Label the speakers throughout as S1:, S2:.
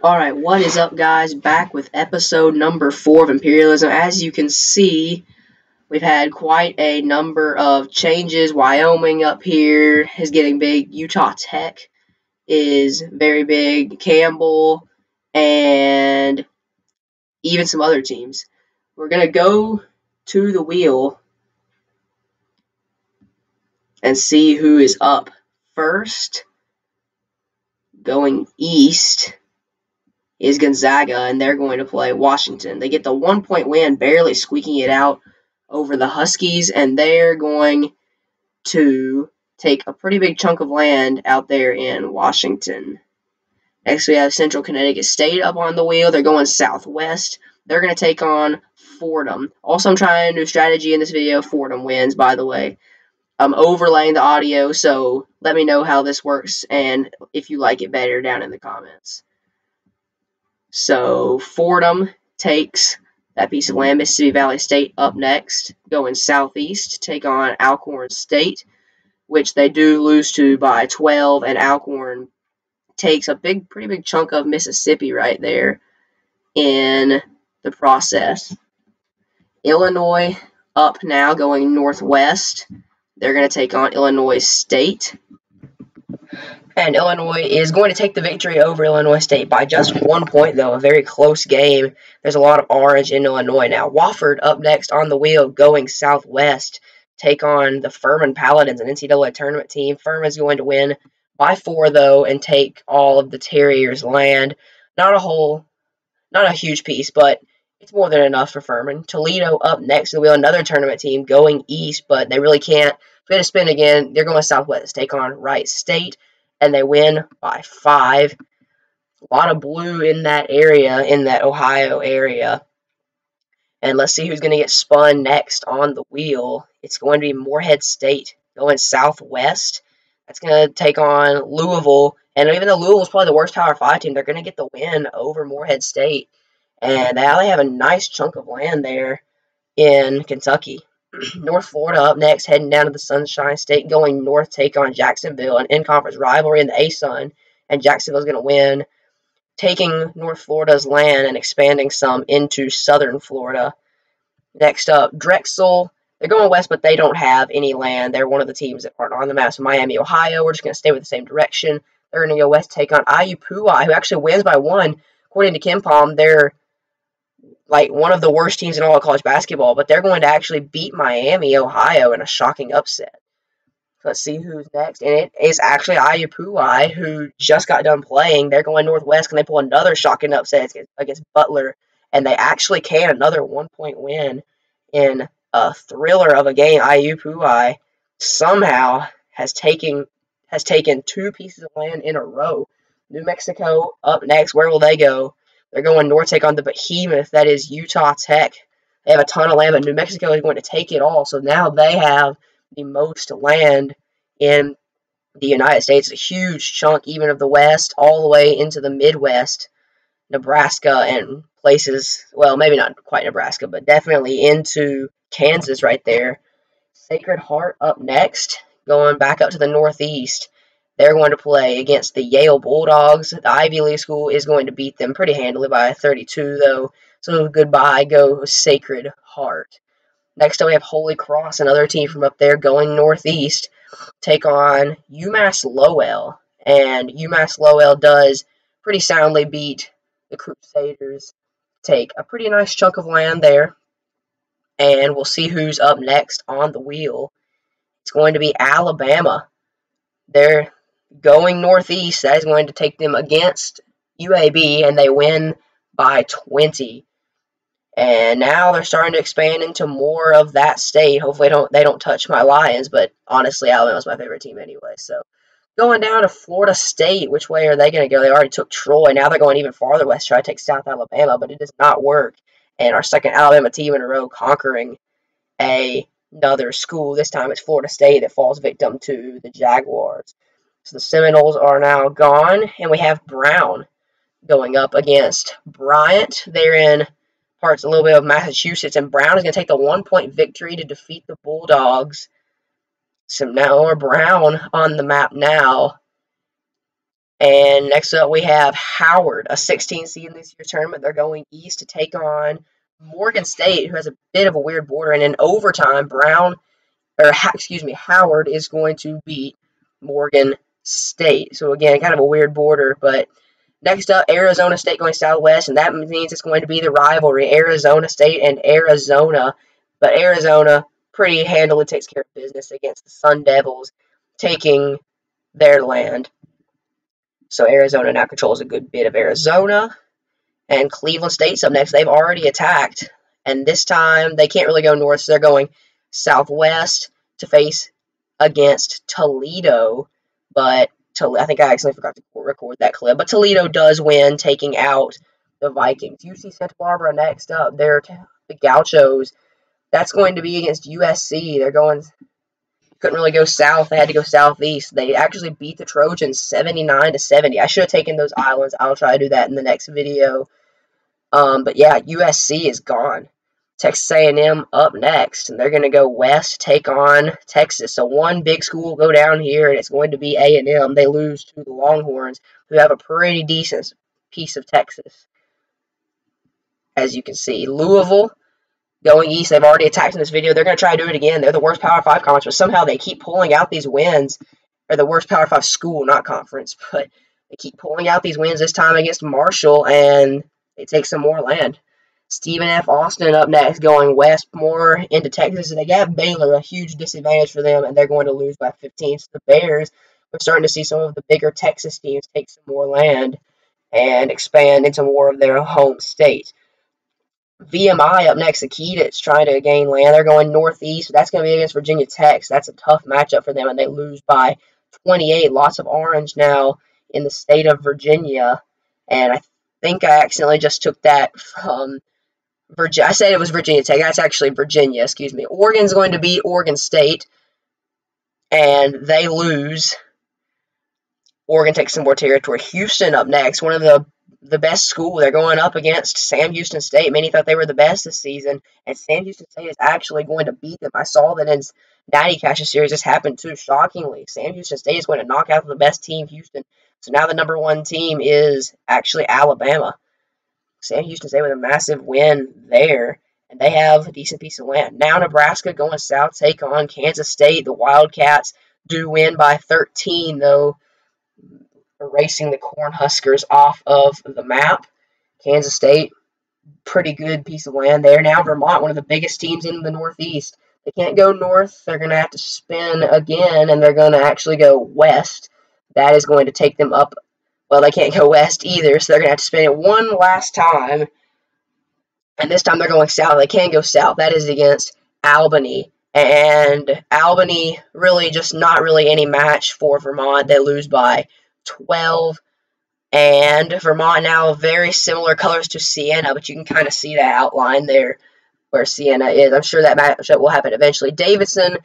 S1: Alright, what is up, guys? Back with episode number four of Imperialism. As you can see, we've had quite a number of changes. Wyoming up here is getting big. Utah Tech is very big. Campbell and even some other teams. We're going to go to the wheel and see who is up first. Going east is Gonzaga, and they're going to play Washington. They get the one point win, barely squeaking it out over the Huskies, and they're going to take a pretty big chunk of land out there in Washington. Next, we have Central Connecticut State up on the wheel. They're going southwest. They're going to take on Fordham. Also, I'm trying a new strategy in this video. Fordham wins, by the way. I'm overlaying the audio, so let me know how this works and if you like it better down in the comments. So Fordham takes that piece of land. Mississippi Valley State up next, going southeast to take on Alcorn State, which they do lose to by 12, and Alcorn takes a big, pretty big chunk of Mississippi right there in the process. Illinois up now, going northwest. They're going to take on Illinois State and Illinois is going to take the victory over Illinois State by just one point, though. A very close game. There's a lot of orange in Illinois now. Wofford up next on the wheel, going southwest, take on the Furman Paladins, an NCAA tournament team. Furman's going to win by four, though, and take all of the Terriers' land. Not a whole, not a huge piece, but it's more than enough for Furman. Toledo up next to the wheel, another tournament team going east, but they really can't. If they spin again, they're going southwest, take on Wright State and they win by five. A lot of blue in that area, in that Ohio area. And let's see who's going to get spun next on the wheel. It's going to be Morehead State going southwest. That's going to take on Louisville. And even though Louisville's probably the worst Power 5 team, they're going to get the win over Morehead State. And they have a nice chunk of land there in Kentucky. North Florida up next, heading down to the Sunshine State, going north, take on Jacksonville, an in-conference rivalry in the A-Sun, and Jacksonville's going to win, taking North Florida's land and expanding some into southern Florida. Next up, Drexel. They're going west, but they don't have any land. They're one of the teams that aren't on the map. So Miami, Ohio, we're just going to stay with the same direction. They're going to go west, take on IUPUI, who actually wins by one. According to KenPom, they're like one of the worst teams in all of college basketball, but they're going to actually beat Miami, Ohio in a shocking upset. let's see who's next. And it is actually IUPUI, who just got done playing. They're going Northwest. Can they pull another shocking upset against Butler? And they actually can. Another one point win in a thriller of a game. IUPUI somehow has taken has taken two pieces of land in a row. New Mexico up next. Where will they go? They're going north take on the behemoth that is Utah Tech. They have a ton of land, but New Mexico is going to take it all. So now they have the most land in the United States, a huge chunk even of the West, all the way into the Midwest, Nebraska, and places, well, maybe not quite Nebraska, but definitely into Kansas right there. Sacred Heart up next, going back up to the Northeast. They're going to play against the Yale Bulldogs. The Ivy League school is going to beat them pretty handily by 32, though. So goodbye, go Sacred Heart. Next up, we have Holy Cross, another team from up there going northeast, take on UMass Lowell. And UMass Lowell does pretty soundly beat the Crusaders. Take a pretty nice chunk of land there. And we'll see who's up next on the wheel. It's going to be Alabama. They're going northeast, that is going to take them against UAB, and they win by 20. And now they're starting to expand into more of that state. Hopefully, don't they don't touch my Lions, but honestly, Alabama's my favorite team anyway. So going down to Florida State, which way are they going to go? They already took Troy. Now they're going even farther west, try to take South Alabama, but it does not work. And our second Alabama team in a row conquering a another school. This time it's Florida State that falls victim to the Jaguars. So the Seminoles are now gone, and we have Brown going up against Bryant. They're in parts a little bit of Massachusetts, and Brown is going to take the one point victory to defeat the Bulldogs. So now we're Brown on the map now. And next up, we have Howard, a 16 seed in this year's tournament. They're going east to take on Morgan State, who has a bit of a weird border. And in overtime, Brown, or excuse me, Howard is going to beat Morgan State. So again, kind of a weird border. But next up, Arizona State going southwest, and that means it's going to be the rivalry Arizona State and Arizona. But Arizona pretty handily takes care of business against the Sun Devils, taking their land. So Arizona now controls a good bit of Arizona. And Cleveland State's up next. They've already attacked. And this time they can't really go north, so they're going southwest to face against Toledo. But I think I actually forgot to record that clip. But Toledo does win, taking out the Vikings. UC Santa Barbara next up. They're the Gauchos. That's going to be against USC. They're going couldn't really go south. They had to go southeast. They actually beat the Trojans 79 to 70. I should have taken those islands. I'll try to do that in the next video. Um, but yeah, USC is gone. Texas A&M up next, and they're going to go west, take on Texas. So one big school go down here, and it's going to be A&M. They lose to the Longhorns, who have a pretty decent piece of Texas, as you can see. Louisville going east. They've already attacked in this video. They're going to try to do it again. They're the worst Power 5 conference, but somehow they keep pulling out these wins. Or the worst Power 5 school, not conference, but they keep pulling out these wins this time against Marshall, and they take some more land. Stephen F. Austin up next, going west more into Texas. And they got Baylor, a huge disadvantage for them, and they're going to lose by 15. So the Bears, we're starting to see some of the bigger Texas teams take some more land and expand into more of their home state. VMI up next, It's trying to gain land. They're going northeast. That's going to be against Virginia Tech. So that's a tough matchup for them, and they lose by 28. Lots of orange now in the state of Virginia, and I think I accidentally just took that from Virginia. I said it was Virginia Tech. That's actually Virginia. Excuse me. Oregon's going to beat Oregon State, and they lose. Oregon takes some more territory. Houston up next, one of the the best school. They're going up against Sam Houston State. Many thought they were the best this season, and Sam Houston State is actually going to beat them. I saw that in Natty Cash's series. This happened too, shockingly. Sam Houston State is going to knock out the best team, Houston. So now the number one team is actually Alabama. Sam Houston State with a massive win there, and they have a decent piece of land. Now Nebraska going south, take on Kansas State. The Wildcats do win by 13, though erasing the Cornhuskers off of the map. Kansas State, pretty good piece of land there. Now Vermont, one of the biggest teams in the Northeast. They can't go north. They're going to have to spin again, and they're going to actually go west. That is going to take them up. Well, they can't go west either, so they're going to have to spin it one last time. And this time they're going south. They can go south. That is against Albany. And Albany really just not really any match for Vermont. They lose by 12. And Vermont now very similar colors to Siena, but you can kind of see that outline there where Siena is. I'm sure that matchup will happen eventually. Davidson,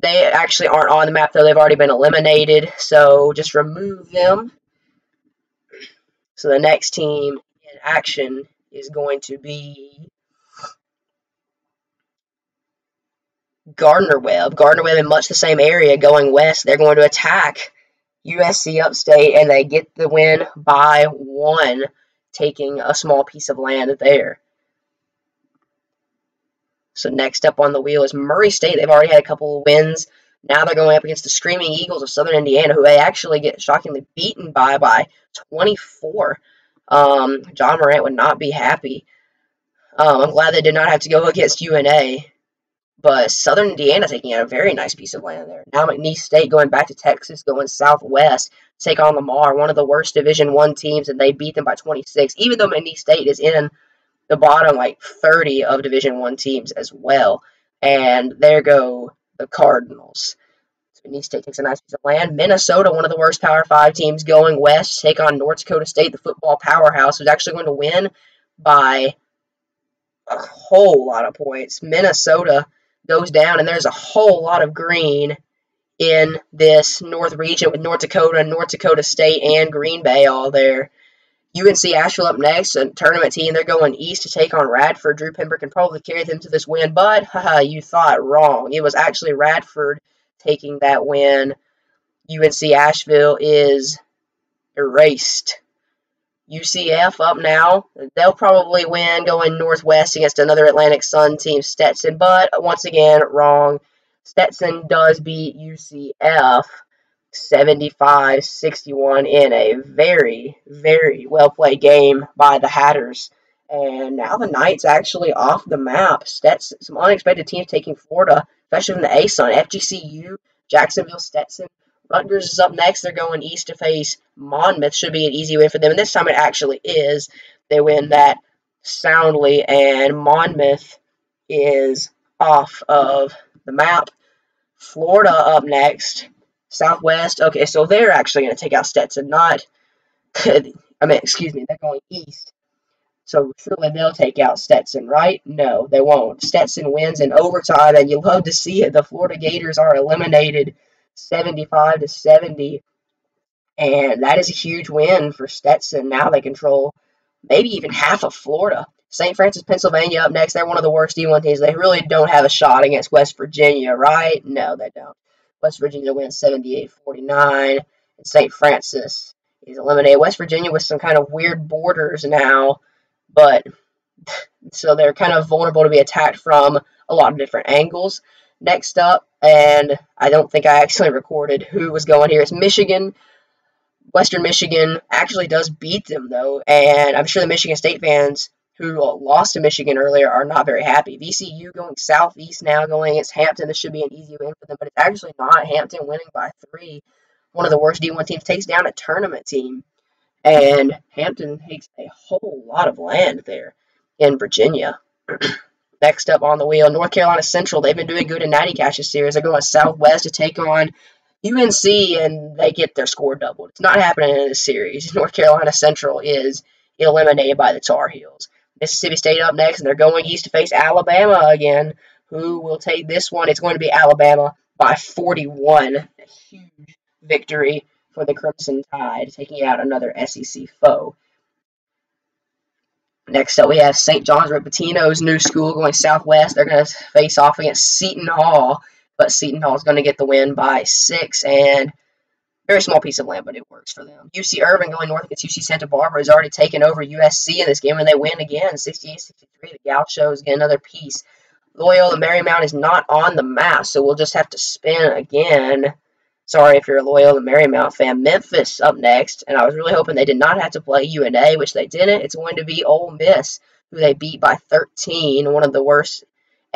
S1: they actually aren't on the map, though. They've already been eliminated, so just remove them. So the next team in action is going to be Gardner Webb. Gardner Webb in much the same area going west. They're going to attack USC Upstate, and they get the win by one, taking a small piece of land there. So next up on the wheel is Murray State. They've already had a couple of wins. Now they're going up against the Screaming Eagles of Southern Indiana, who they actually get shockingly beaten by by 24. Um, Ja Morant would not be happy. Um, I'm glad they did not have to go against UNA. But Southern Indiana taking out a very nice piece of land there. Now McNeese State going back to Texas, going southwest, take on Lamar, one of the worst Division One teams, and they beat them by 26. Even though McNeese State is in the bottom like 30 of Division One teams as well. And there go the Cardinals. So McNeese State takes a nice piece of land. Minnesota, one of the worst Power Five teams, going west, take on North Dakota State, the football powerhouse, who's actually going to win by a whole lot of points. Minnesota goes down, and there's a whole lot of green in this north region with North Dakota, North Dakota State, and Green Bay all there. UNC Asheville up next, a tournament team. They're going east to take on Radford. Drew Pember can probably carry them to this win, but haha, you thought wrong. It was actually Radford taking that win. UNC Asheville is erased. UCF up now. They'll probably win going northwest against another Atlantic Sun team, Stetson. But once again, wrong. Stetson does beat UCF 75 61 in a very, very well played game by the Hatters. And now the Knights actually off the map. Stetson, some unexpected teams taking Florida, especially from the ASUN. FGCU, Jacksonville, Stetson. Rutgers is up next. They're going east to face Monmouth. Should be an easy win for them. And this time it actually is. They win that soundly. And Monmouth is off of the map. Florida up next. Southwest. Okay, so they're actually going to take out Stetson, not. I mean, excuse me, they're going east. So surely they'll take out Stetson, right? No, they won't. Stetson wins in overtime, and you love to see it. The Florida Gators are eliminated 75 to 70. And that is a huge win for Stetson. Now they control maybe even half of Florida. St. Francis, Pennsylvania up next. They're one of the worst D1 teams. They really don't have a shot against West Virginia, right? No, they don't. West Virginia wins 78 49. And St. Francis is eliminated. West Virginia with some kind of weird borders now, but so they're kind of vulnerable to be attacked from a lot of different angles. Next up, and I don't think I actually recorded who was going here. It's Michigan. Western Michigan actually does beat them, though, and I'm sure the Michigan State fans who lost to Michigan earlier are not very happy. VCU going southeast now, going against Hampton. This should be an easy win for them, but it's actually not. Hampton winning by three. One of the worst D1 teams takes down a tournament team, and Hampton takes a whole lot of land there in Virginia. Next up on the wheel, North Carolina Central. They've been doing good in Natty Cash series. They're going southwest to take on UNC, and they get their score doubled. It's not happening in this series. North Carolina Central is eliminated by the Tar Heels. Mississippi State up next, and they're going east to face Alabama again. Who will take this one? It's going to be Alabama by 41. A huge victory for the Crimson Tide, taking out another SEC foe. Next up, we have St. John's Rick new school going southwest. They're going to face off against Seton Hall, but Seton Hall is going to get the win by six and very small piece of land, but it works for them. UC Irvine going north against UC Santa Barbara has already taken over USC in this game, and they win again, 68-63. The Gauchos get another piece. Loyola Marymount is not on the map, so we'll just have to spin again. Sorry if you're a Loyola Marymount fan. Memphis up next, and I was really hoping they did not have to play UNA, which they didn't. It's going to be Ole Miss, who they beat by 13, one of the worst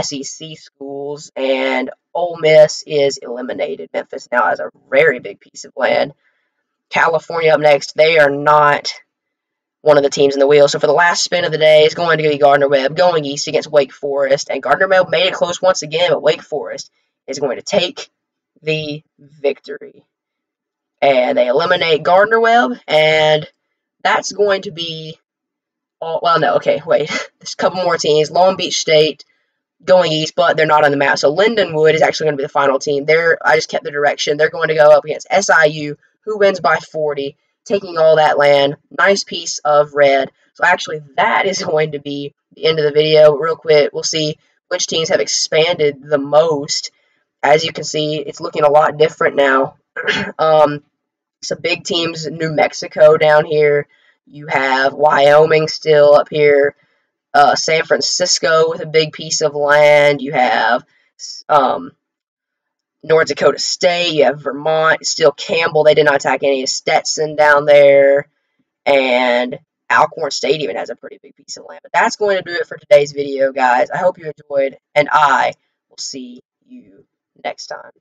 S1: SEC schools, and Ole Miss is eliminated. Memphis now has a very big piece of land. California up next. They are not one of the teams in the wheel. So for the last spin of the day, it's going to be Gardner Webb going east against Wake Forest, and Gardner Webb made it close once again, but Wake Forest is going to take the victory. And they eliminate Gardner Webb, and that's going to be all. Well, no, okay, wait. There's a couple more teams. Long Beach State going east, but they're not on the map. So Lindenwood is actually going to be the final team. They're I just kept the direction. They're going to go up against SIU, who wins by 40, taking all that land. Nice piece of red. So actually, that is going to be the end of the video. Real quick, we'll see which teams have expanded the most as you can see, it's looking a lot different now. um, some big teams, New Mexico down here. You have Wyoming still up here. Uh, San Francisco with a big piece of land. You have um, North Dakota State. You have Vermont. Still Campbell. They did not attack any of Stetson down there. And Alcorn State even has a pretty big piece of land. But that's going to do it for today's video, guys. I hope you enjoyed, and I will see you next time.